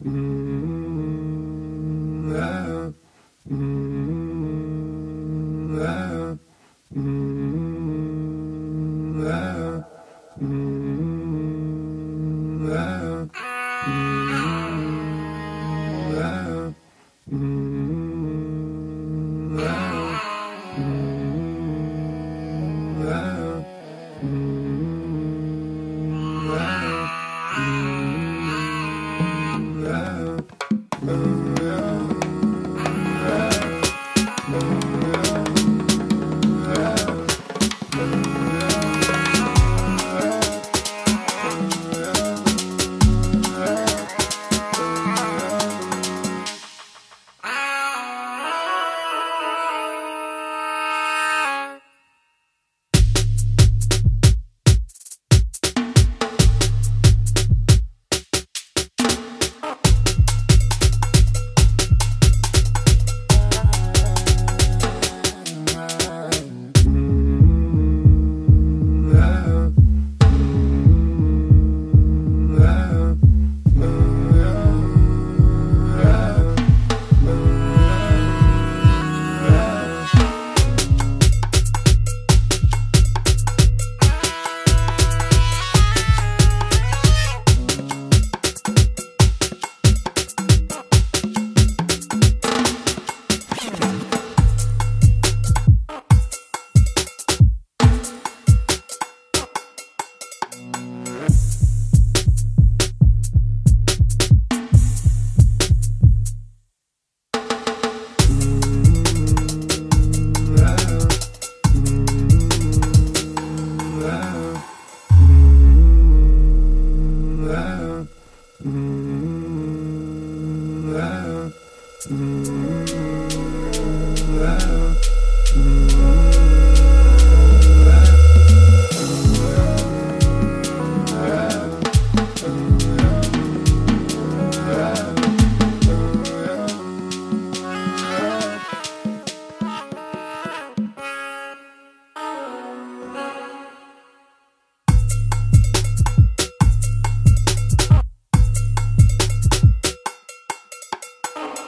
Mm-hmm. you